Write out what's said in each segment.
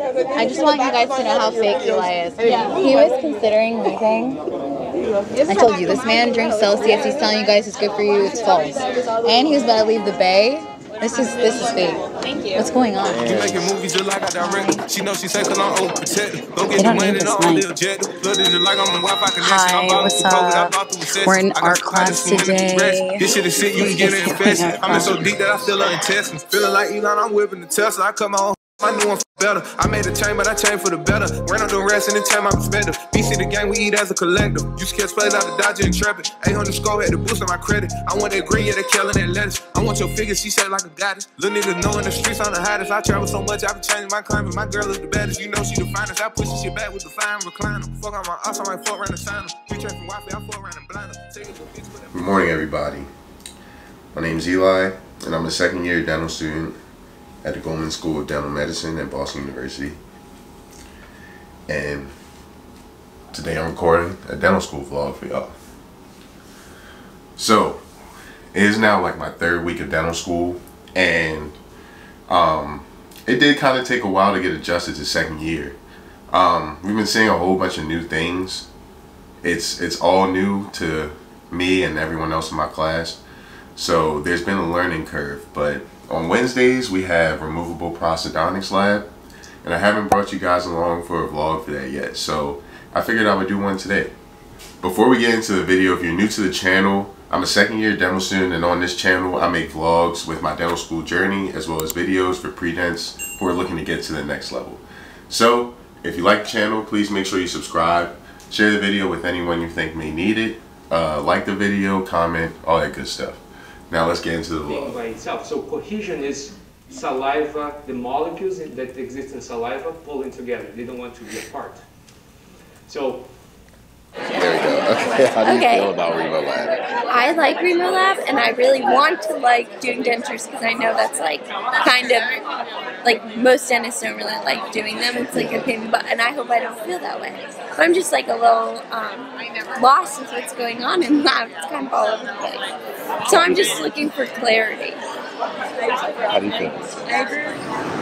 I just want you guys to know how fake Eli is. He was considering leaving. I told you, this man drinks Celsius. He's telling you guys it's good for you. It's false. And he was about to leave the Bay. This is this is fake. Thank you. What's going on? You making movies just like I direct. She know she say cause I'm overprotected. Go get the don't money need and this I'm mic. little jet. Flooded just like I'm on Wi-Fi connection. Hi, I'm about what's to COVID, I up? bought through recession. We're in art class swimming in the today. This shit is sick, you can get an It's infection. I'm in so deep that I feel like intestines. Feeling like Elon, I'm whipping the Tesla. I cut my own. My new one better. I made a chain, but I changed for the better. Ran on the rest and it changed my perspective. BC the game, we eat as a collective. You catch plays out the Dodger and Intrepid. 800 score had to boost on my credit. I want that green, yeah, that killing that lettuce. I want your figure, she shaped like a goddess. Little niggas know in the streets I'm the hottest. I travel so much, I be changing my climate. My girl is the baddest, you know she the finest. I push this shit back with the fine recliner. Fuck on my ass, I might fuck around the sign. We train from Wi-Fi, I fuck around and blind her. Take it to a bitch with that. Good morning, everybody. My name is Eli, and I'm a second year dental student at the Goldman School of Dental Medicine at Boston University. And today I'm recording a dental school vlog for y'all. So, it is now like my third week of dental school, and um, it did kind of take a while to get adjusted to second year. Um, we've been seeing a whole bunch of new things. It's it's all new to me and everyone else in my class. So there's been a learning curve, but on Wednesdays we have removable prosthodontics lab, and I haven't brought you guys along for a vlog for that yet. So I figured I would do one today. Before we get into the video, if you're new to the channel, I'm a second year dental student, and on this channel I make vlogs with my dental school journey as well as videos for pre-dents who are looking to get to the next level. So if you like the channel, please make sure you subscribe, share the video with anyone you think may need it, uh, like the video, comment, all that good stuff. Now let's get into the thing vlog. by itself. So cohesion is saliva, the molecules that exist in saliva pulling together. They don't want to be apart. So There we go. Okay, how do you Okay. feel about Remolab? I like Remo Lab, and I really want to like doing dentures because I know that's like kind of like most dentists don't really like doing them. It's like a pain, in the butt, and I hope I don't feel that way. But I'm just like a little um, lost with what's going on in lab. It's kind of all over the place. So I'm just looking for clarity. How do you feel?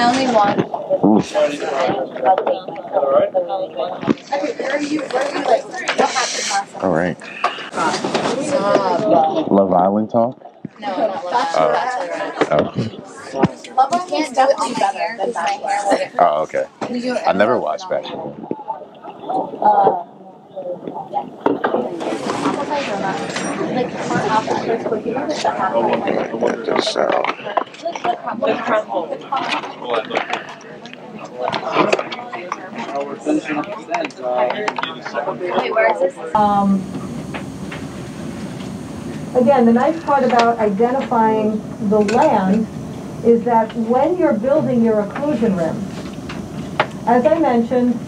I only want. All right. Love Island talk? No, not love. Oh. You can't do it on my hair because my hair would. Oh, okay. I never watched Bachelor. Um, Again, the nice part about identifying the land is that when you're building your occlusion rim, as I mentioned,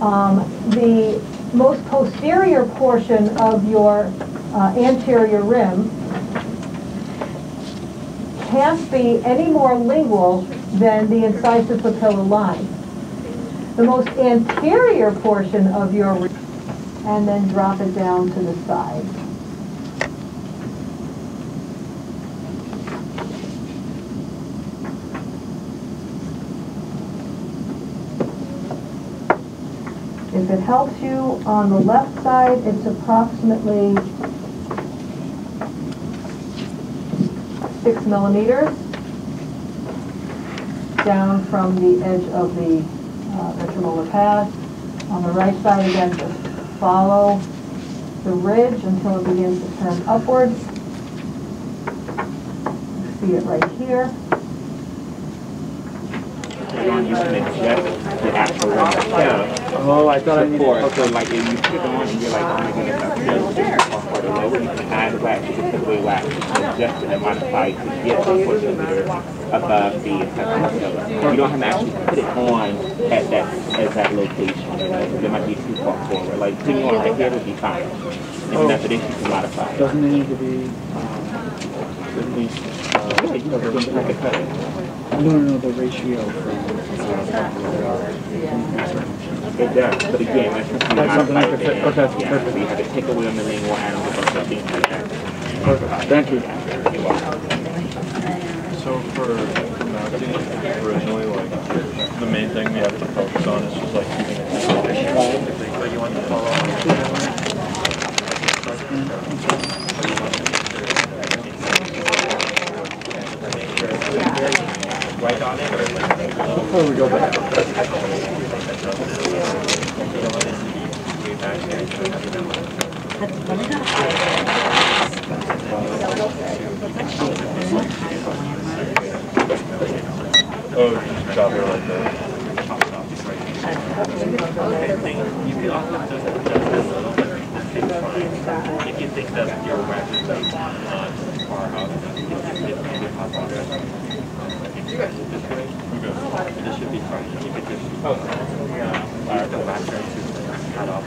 um, the most posterior portion of your uh, anterior rim can't be any more lingual than the incisive papilla line. The most anterior portion of your and then drop it down to the side. If it helps you, on the left side, it's approximately six millimeters down from the edge of the uh, retromolar pad. On the right side, again, just follow the ridge until it begins to turn upwards. See it right here. Oh, I thought I needed, okay, like if you put it on and you're like, oh my goodness, you can add wax, you can away wax, adjust it and modify it to get a portion meter above the acceptable You don't have to actually put it on at that at that location. It might be too far forward. Like putting it on right here would be fine. And after this you can modify it. Doesn't it need to be, um, Yeah, you know, we're going to have to cut it. no, no, no, the ratio from. It does, but again, that's just That's something I modified could fit- okay, Yeah, perfect. so you to take away a million more animals or something like that. Perfect, thank you. So for, for mounting, originally, like, the main thing we have to focus on is just like keeping it consistent. But you want to follow Before we go back. Oh, chop it like that. If you think that your is not far out, this should be fine. Oh, fire the wax to cut off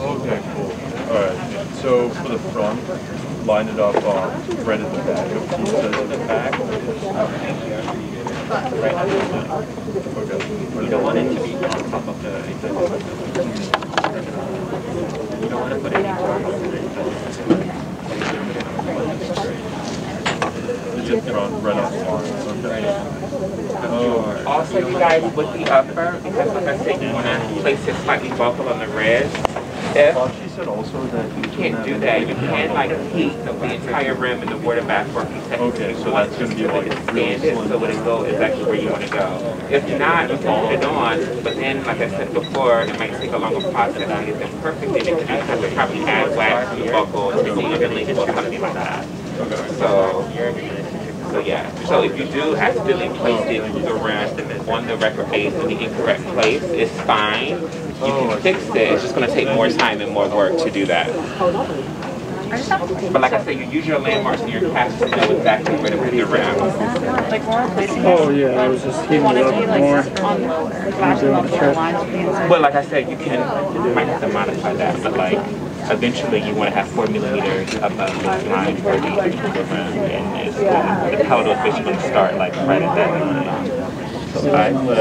Okay, cool. Alright, so for the front, line it up um, right at the back of in the back. Okay. You don't want it to be on top of the, you don't want to put just drawn right off the line. Oh, Also, you guys, with the upper, because like I said, you want to place it slightly buckled on the ridge. If she said also that you can't do that, you can like heat the the entire rim and the water back for a. Okay, so that's gonna be like that it's really standard, slim. so it'll go exactly where you want to go. If not, you can put it on, but then, like I said before, it might take a longer process to get them perfect, then you have to probably add wax to the buccal to see evenly or something like that. So, so yeah, so if you do accidentally place it the rim on the record base in the incorrect place, it's fine. You can fix it, it's just gonna take more time and more work to do that. But like I said, you use your landmarks and your casts to know exactly where to put your rim. Oh, yeah, I was just heating it up more. I'm doing the trick. Well, like I said, you can, you might have to modify that, but like, eventually you want to have four millimeters above the line for the the rim, and it's, the palatal fish is going to start like right at that line. So I would,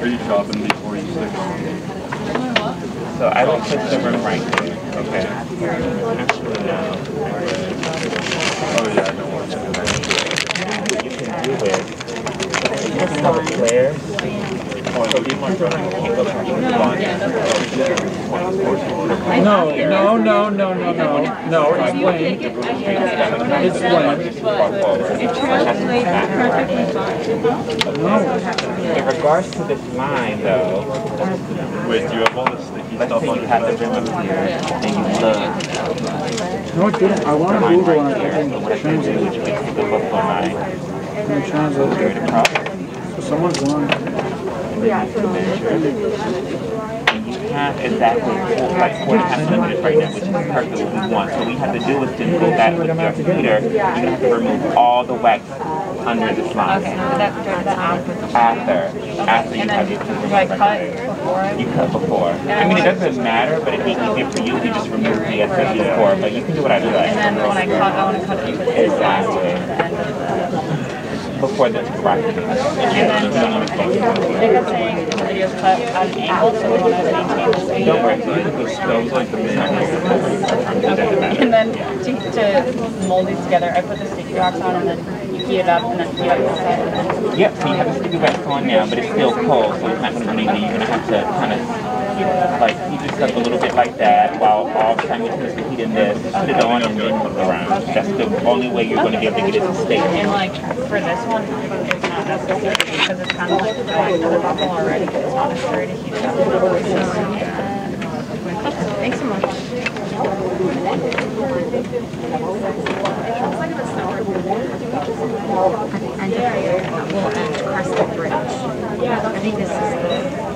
Are you chopping before you stick it on? so I don't put the rim right here, okay? Actually, no. Oh yeah, I know what to do. What you can do is, you can have a flare, so you want to keep up No, no, no, no, no, no, no. In regards to this line, though, Wait, do you have all this sticky stuff on you your the here, and you look No, it didn't, I want to Google and I so what can I can do translate. is you the buccal someone's lying. and then you can measure. You have exactly four, like four and a half millimeters right now, which is perfectly what we want. So what you have to do is just go back with your heater, you're gonna have to remove all the wax under this line. After, after you have your two Do I cut before? You cut before. I mean, it doesn't matter, but it'd be easier for you if you just remove the excess before, but you can do what I do. And then when I cut, I want to cut it to the Exactly. Before the right. And then saying the video's cut at an angle, so we want to maintain the same. Don't worry. That was like the main And then to, to mold these together, I put the sticky wax on and then you heat it up and then heat up the side. Yep, so you have the sticky wax on now, but it's still cold, so it's not going to anything. You're going to have to kind of like heat your stuff a little bit like that while all simultaneously heating this, put it on and then move it around. That's the only way you're going to be able to get it to stay. And like for this one, it's not necessary because it's kind of like going to the buccal already. It's not necessary to heat it up. Thanks so much. And we'll end Cresta Bridge. I think this is the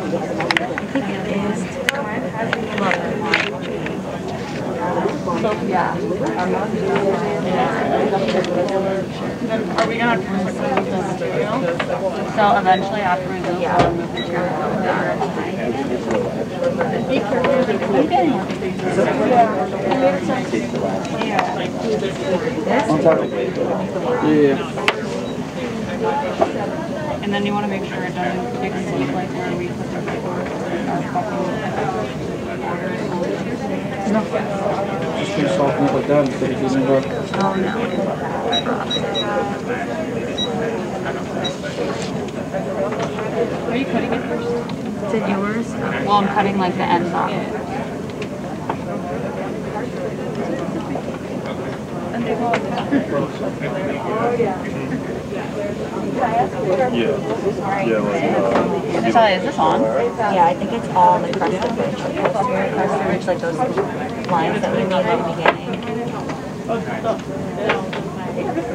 Are we gonna have to? So eventually after we move, we'll move the chair over there. Be careful, I'm getting Yeah. And then you wanna make sure it doesn't exceed like where we put the paperwork. Couple- Just soften it like that instead of using the. Oh, no. Are you cutting it first? Is it yours? Well, I'm cutting like the ends off. Oh yeah. Yeah, like, uh, Natalia, is this on? Yeah, I think it's all on the Cresta Bridge, the posterior Cresta Bridge, like those lines that we made at the beginning.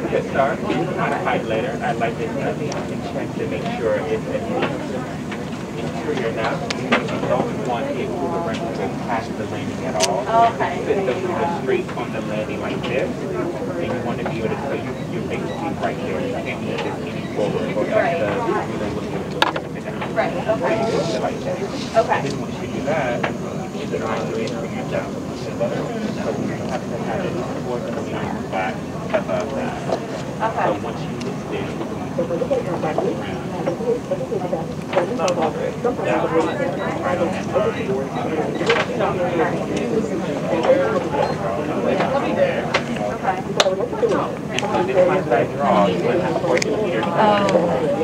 Good start. You can modify later. I'd like this study. I check to make sure it's interior enough. You don't want it to run past the landing at all. Okay. Sit them go straight on the landing like this. And you so right. You can't move forward or that's the, you know, Right, okay. Okay. You do that. But you have to have it back above that. So once you you can around. Right so one that I draw, you would have to work it here.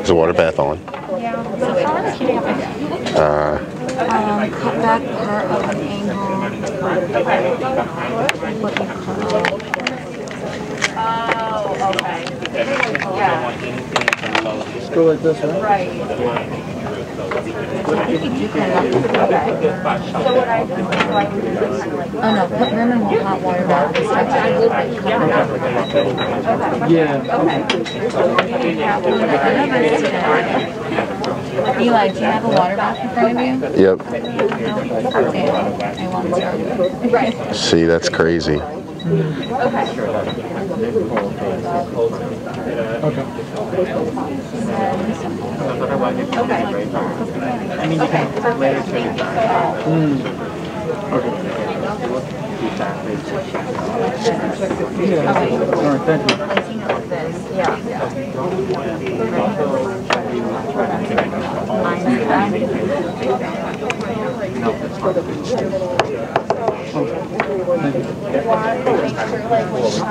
Is the water bath on? Uh, Um, cut back part of an angle. What you call Oh, okay. Yeah. Just go like this, right? Right. Oh no, put them in the hot water bath and start to cover it. Eli, do you have a water bath in front of you? yep. Damn, I want to start. See, that's crazy. I mean, you can later change that. Mm. Okay. Yeah. All right, thank you.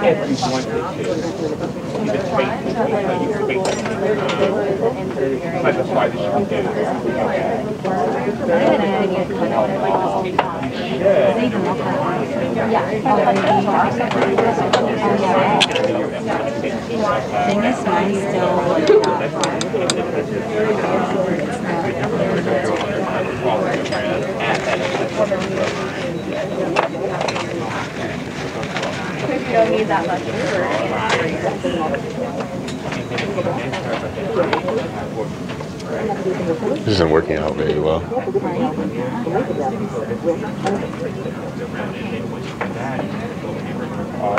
Like the slide that you can do. Thing is, mine's still like. You don't need that much. This isn't working out very well. All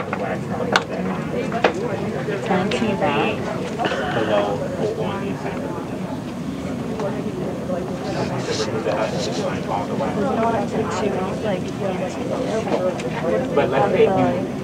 the wax on that. Twenty back. Below or on the inside. All the wax. But let's say you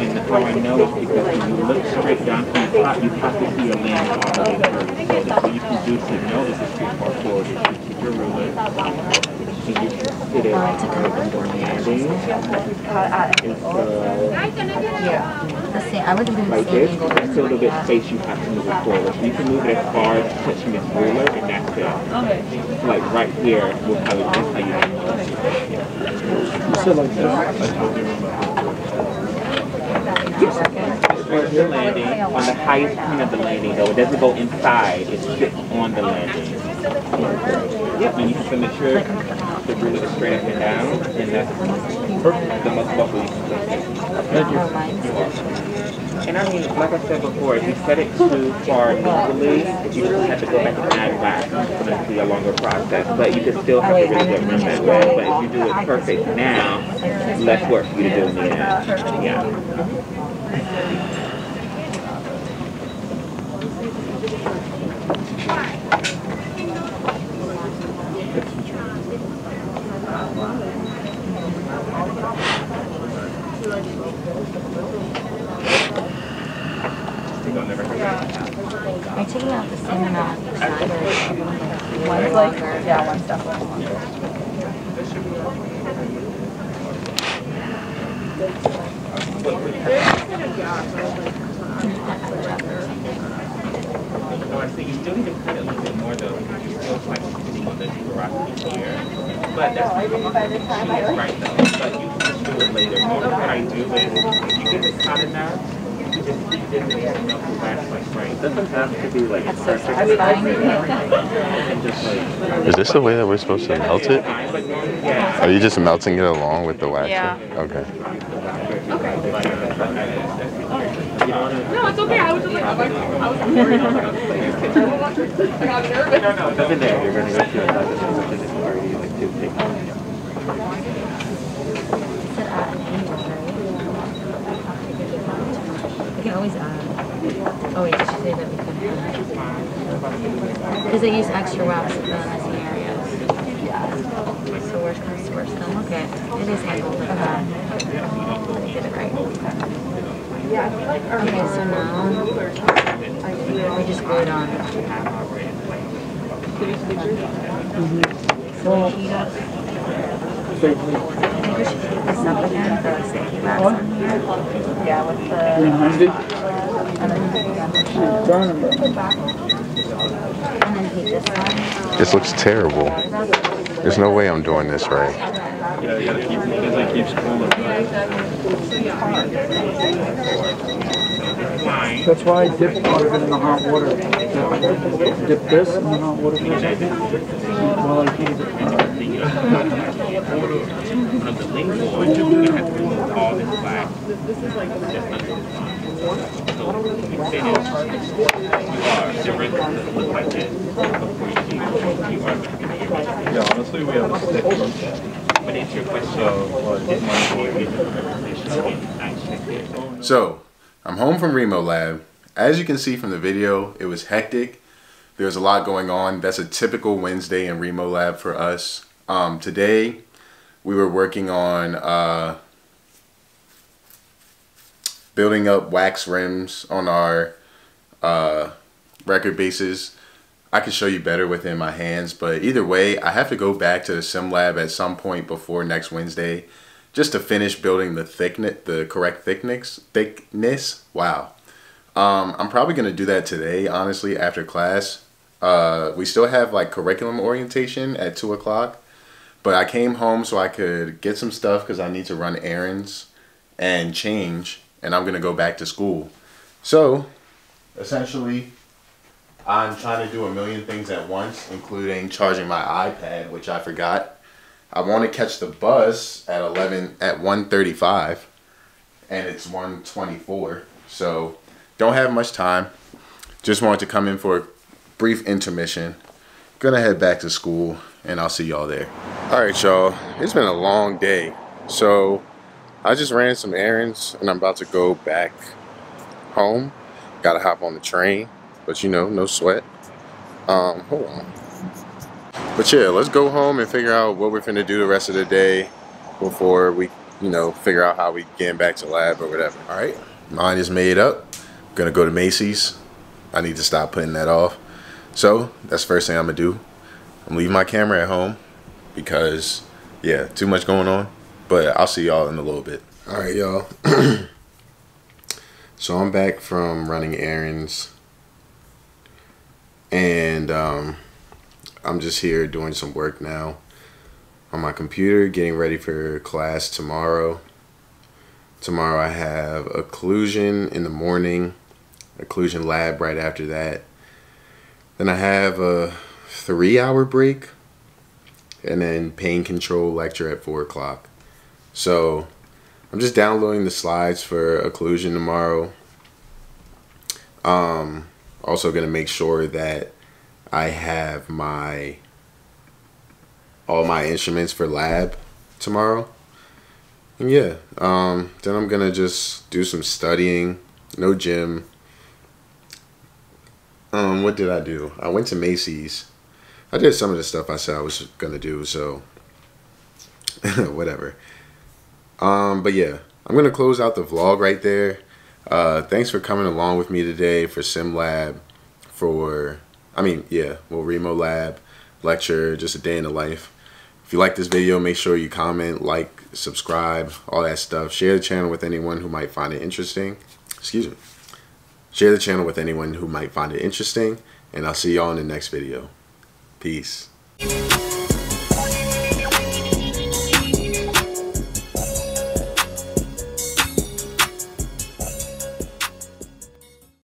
And how I know is because when you look straight down from the top, you have to see your land all the way through. So the way you can do to know this is too far forward is you take your ruler and you can sit it on the landing. It's uh, The same. I would do the like same this. angle. That's a little bit space you have to move it forward. So you can move it as far as touching this ruler and that's it. Like right here will how it is how you You said like this? Where's the landing? On the highest point of the landing, though, it doesn't go inside. It sits on the landing. Yep, and you have to make sure the ruler is straight up and down, and that's the most buffer you can put. Thank you. You're welcome. And I mean, like I said before, if you set it too far legally, you just have to go back and add wax It's this to be a longer process. But you can still have to really get rid that way. But if you do it perfect now, less work for you to do in the end. Yeah. Are you taking out the same amount each side or One's like, yeah, one's definitely longer. No, I see you still need to cut a little bit more though, because you still like sitting on the porosity here. But that's she's right though. But you can do it later. Normally what I do is, you get it hot enough, you just heat it and it melt the wax like right. It doesn't have to be like perfect. And just like. Is this the way that we're supposed to melt it? Fine, but normally, yeah. Are you just melting it along with the wax? Yeah. Okay. You. No, it's okay. I was just like, I was worried. I got nervous. No, no, it's in there. You're gonna go to another physical party, like two things. said add an angle, right? We can always add. Oh wait, did she say that we add? Because they use extra wax in the messy areas. Yeah. So worst comes to worst, then look at, it is like that. They did it right. Okay, so now, we just glue it on. So we heat Yeah, with the. This. Looks terrible. There's no way I'm doing this right. Yeah, you gotta keep, because. That's why I dip part of it in the hot water. Dip this in the hot water for a second. While I heat it. One of the links, you have to remove all this wax. Just under. So when you finish, you are, the rinse doesn't like this before you see, you are going to be Yeah, honestly, we have a stick. But it's your question. So, like, my might boy, be the information again, I checked it. So, I'm home from Remo Lab. As you can see from the video, it was hectic. There's a lot going on. That's a typical Wednesday in Remo Lab for us. Um, today, we were working on uh, building up wax rims on our uh, record bases. I could show you better within my hands, but either way, I have to go back to the sim lab at some point before next Wednesday just to finish building the thickness, the correct thickness, thickness. Wow. Um, I'm probably gonna do that today, honestly, after class. Uh, we still have like curriculum orientation at two o'clock, but I came home so I could get some stuff because I need to run errands and change, and I'm gonna go back to school. So, essentially, I'm trying to do a million things at once, including charging my iPad, which I forgot. I want to catch the bus at 11 at 1:35, and it's 1:24. So don't have much time. Just wanted to come in for a brief intermission. Gonna head back to school, and I'll see y'all there. All right, y'all. It's been a long day, so I just ran some errands, and I'm about to go back home. Gotta hop on the train, but you know, no sweat. Um, hold on. But yeah, let's go home and figure out what we're finna do the rest of the day before we, you know, figure out how we get back to lab or whatever. All right, mine is made up. Gonna go to Macy's. I need to stop putting that off. So that's the first thing I'm gonna do. I'm leaving my camera at home because, yeah, too much going on. But I'll see y'all in a little bit. All right, y'all. so I'm back from running errands, and um, I'm just here doing some work now on my computer, getting ready for class tomorrow. Tomorrow I have occlusion in the morning, occlusion lab right after that. Then I have a three hour break and then pain control lecture at four o'clock. So I'm just downloading the slides for occlusion tomorrow. Um, also gonna make sure that I have my all my instruments for lab tomorrow. And yeah, um, then I'm gonna just do some studying. No gym. Um, what did I do? I went to Macy's. I did some of the stuff I said I was gonna do, so whatever. Um, but yeah, I'm gonna close out the vlog right there. Uh, thanks for coming along with me today for SimLab, for I mean, yeah, well, Remo Lab, lecture, just a day in the life. If you like this video, make sure you comment, like, subscribe, all that stuff. Share the channel with anyone who might find it interesting. Excuse me. Share the channel with anyone who might find it interesting. And I'll see y'all in the next video. Peace.